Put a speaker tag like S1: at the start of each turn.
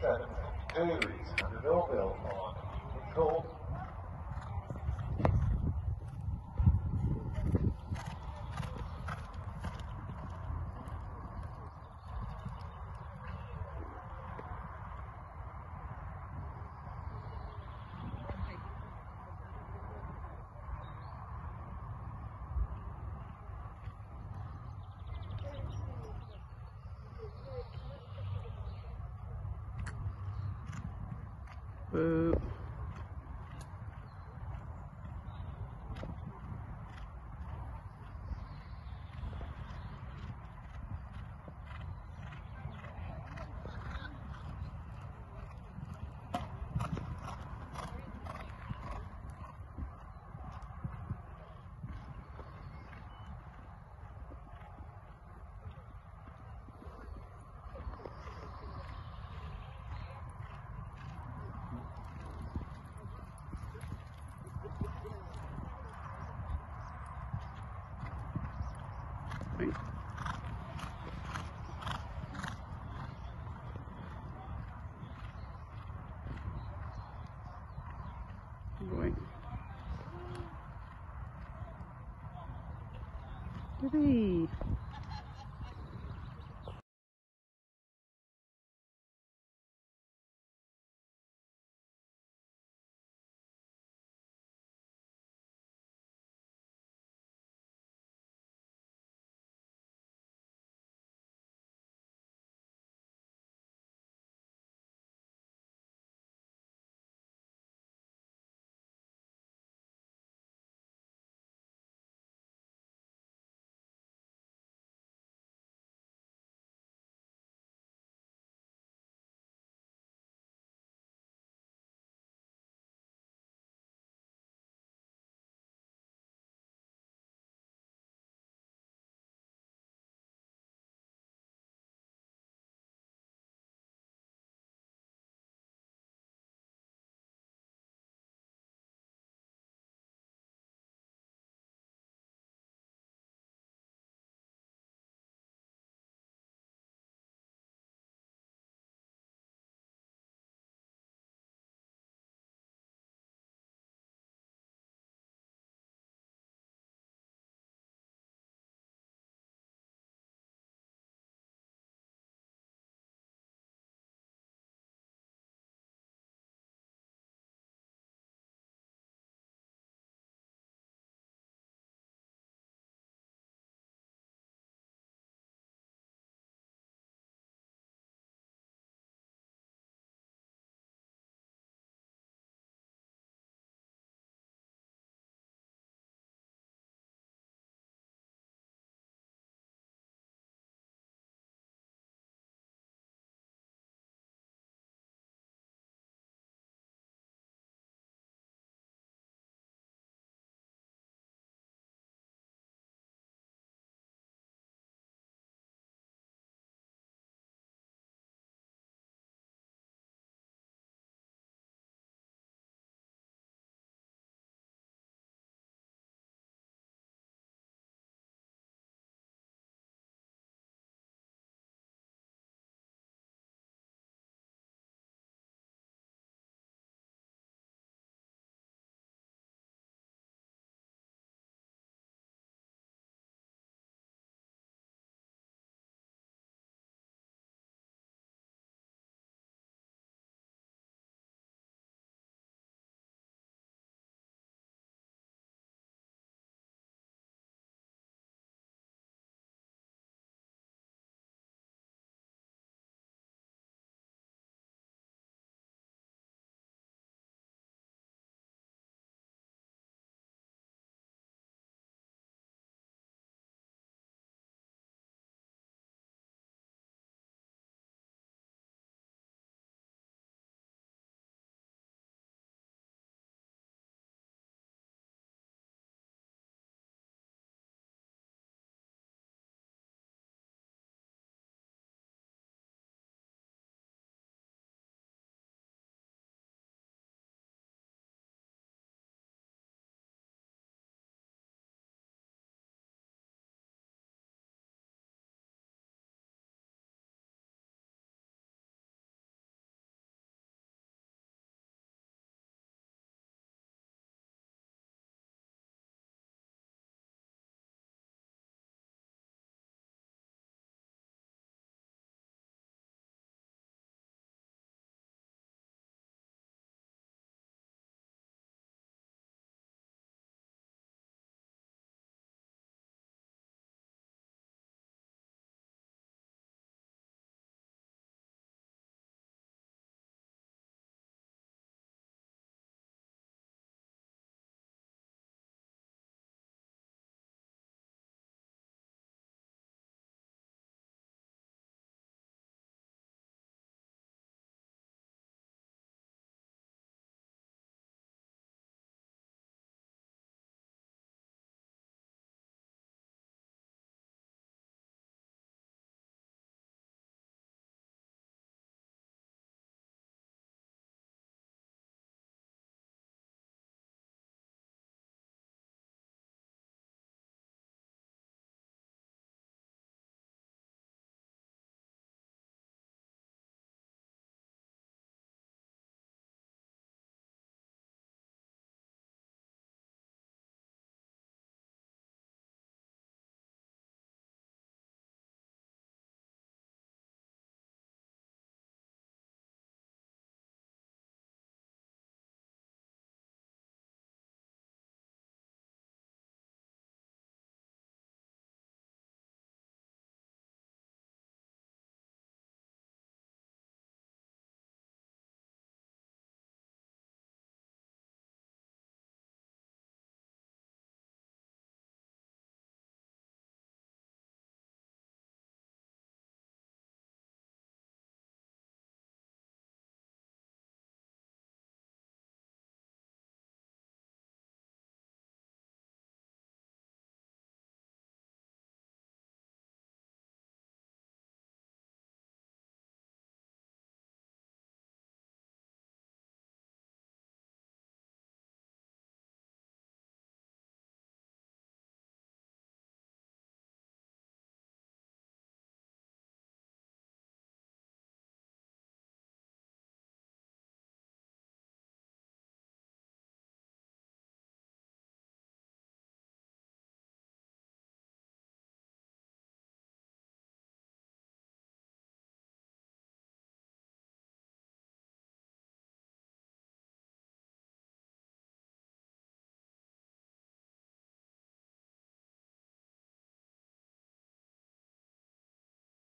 S1: seven, Aries, Underville, Belmont, control.
S2: Boo. 呃 Yippee.